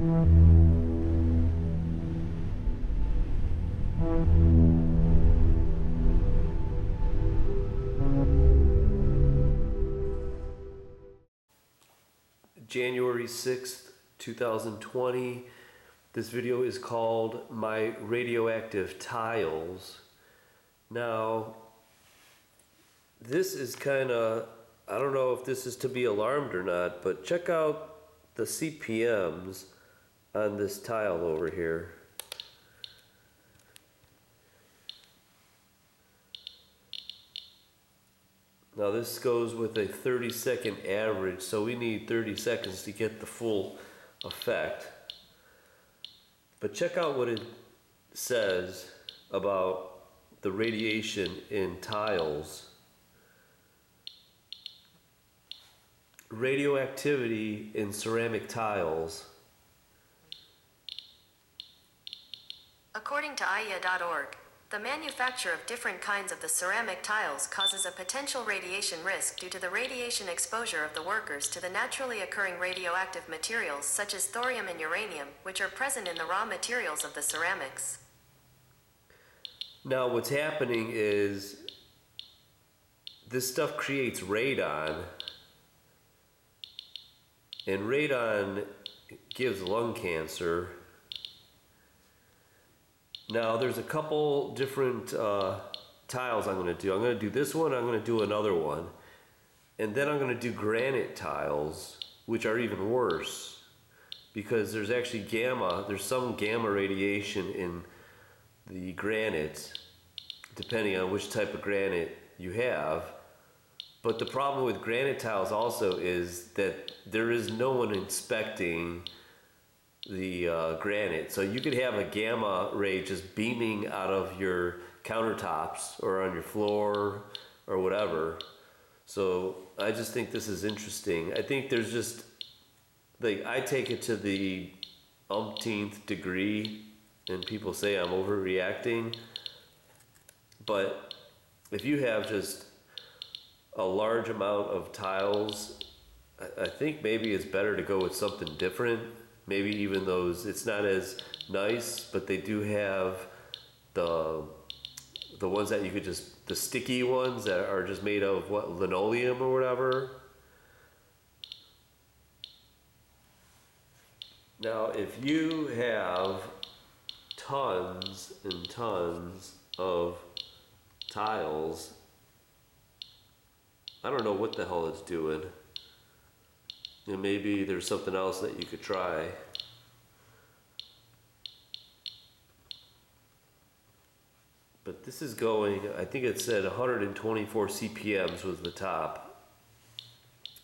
January 6th, 2020. This video is called My Radioactive Tiles. Now, this is kind of, I don't know if this is to be alarmed or not, but check out the CPMs on this tile over here. Now this goes with a 30 second average, so we need 30 seconds to get the full effect. But check out what it says about the radiation in tiles. Radioactivity in ceramic tiles. According to AIA.org, the manufacture of different kinds of the ceramic tiles causes a potential radiation risk due to the radiation exposure of the workers to the naturally occurring radioactive materials such as thorium and uranium, which are present in the raw materials of the ceramics. Now, what's happening is this stuff creates radon, and radon gives lung cancer. Now, there's a couple different uh, tiles I'm going to do. I'm going to do this one, I'm going to do another one, and then I'm going to do granite tiles, which are even worse because there's actually gamma, there's some gamma radiation in the granite, depending on which type of granite you have. But the problem with granite tiles also is that there is no one inspecting the uh, granite. So you could have a gamma ray just beaming out of your countertops or on your floor or whatever. So I just think this is interesting. I think there's just like I take it to the umpteenth degree and people say I'm overreacting. But if you have just a large amount of tiles, I, I think maybe it's better to go with something different. Maybe even those, it's not as nice, but they do have the the ones that you could just the sticky ones that are just made of what linoleum or whatever. Now, if you have tons and tons of tiles. I don't know what the hell it's doing. And maybe there's something else that you could try. But this is going, I think it said 124 CPMs was the top.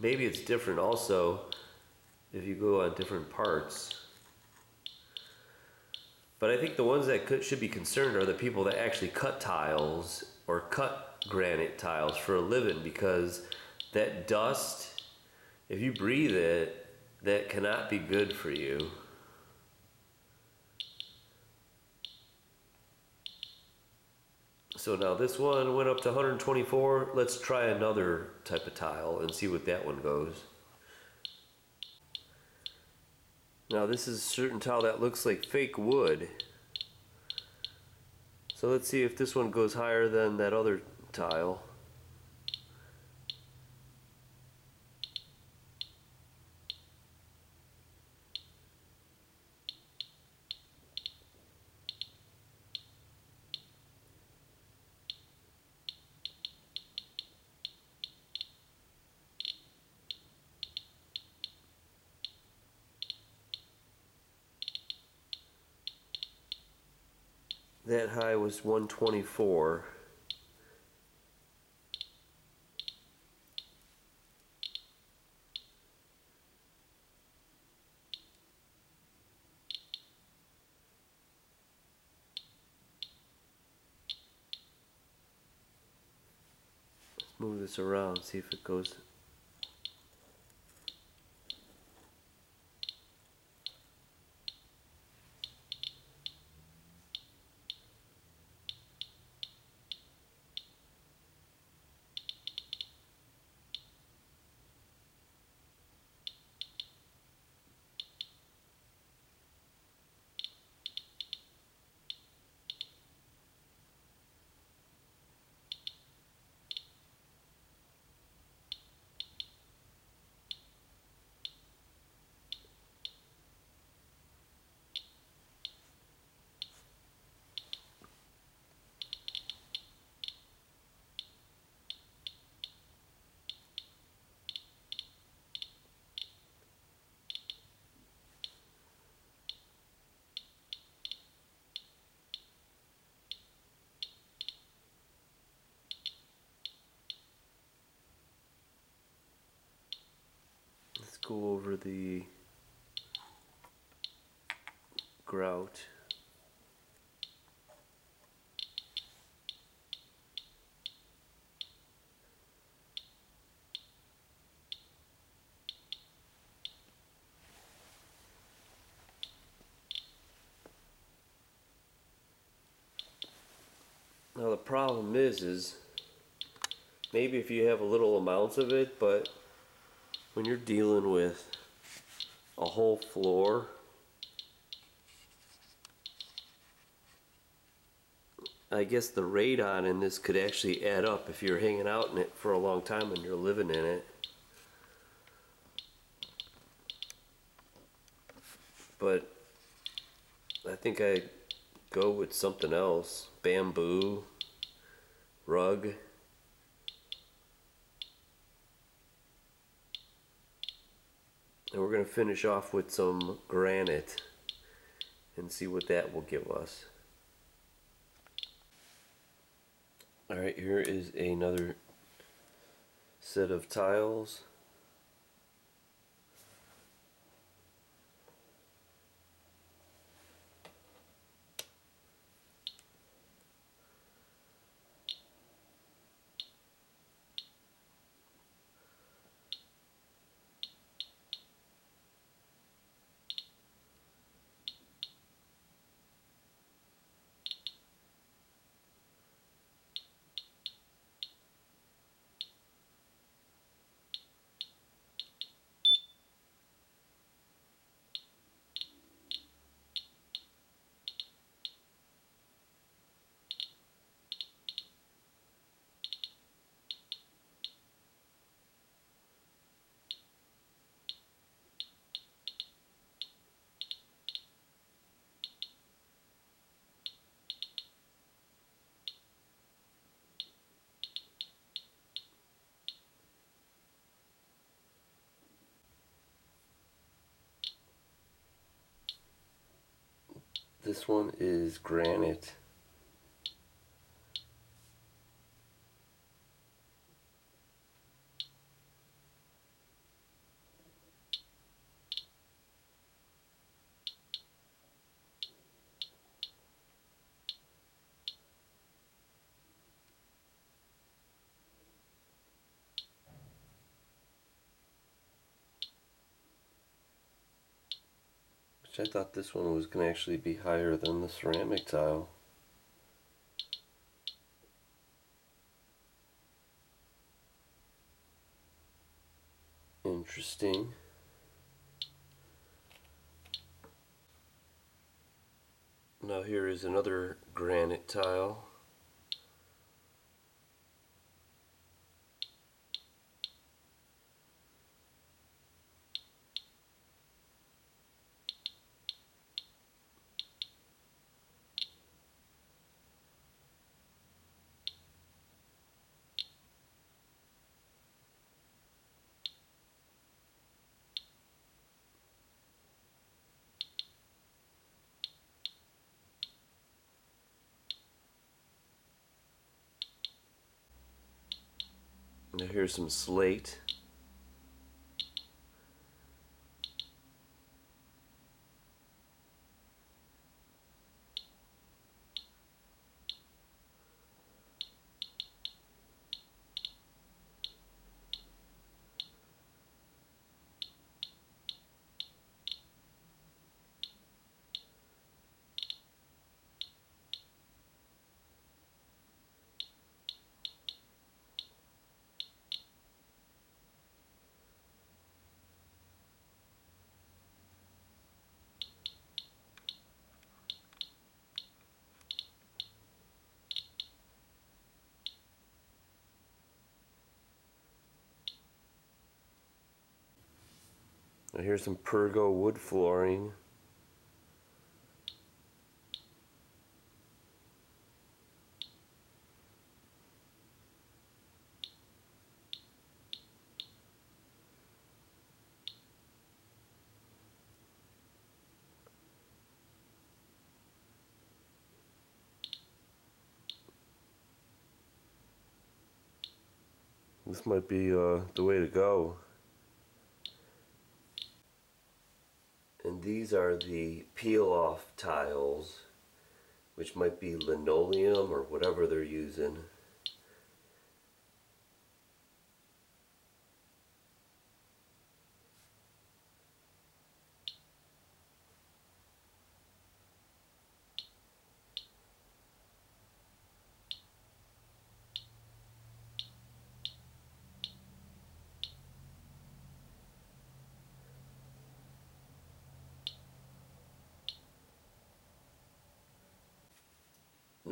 Maybe it's different also if you go on different parts. But I think the ones that could, should be concerned are the people that actually cut tiles or cut granite tiles for a living because that dust, if you breathe it, that cannot be good for you. So now this one went up to 124. Let's try another type of tile and see what that one goes. Now this is a certain tile that looks like fake wood. So let's see if this one goes higher than that other tile. That high was 124. Let's move this around, see if it goes the grout. Now the problem is, is maybe if you have a little amounts of it, but when you're dealing with a whole floor, I guess the radon in this could actually add up if you're hanging out in it for a long time and you're living in it. But I think I go with something else. Bamboo, rug. And we're going to finish off with some granite and see what that will give us. Alright, here is another set of tiles. This one is granite. Which I thought this one was going to actually be higher than the ceramic tile. Interesting. Now here is another granite tile. Now here's some slate. Here's some Pergo wood flooring. This might be uh, the way to go. And these are the peel off tiles, which might be linoleum or whatever they're using.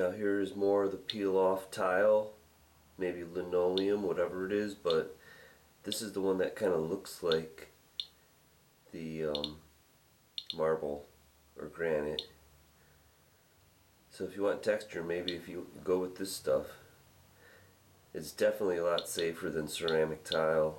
Now here is more of the peel off tile, maybe linoleum, whatever it is, but this is the one that kind of looks like the um, marble or granite. So if you want texture, maybe if you go with this stuff, it's definitely a lot safer than ceramic tile.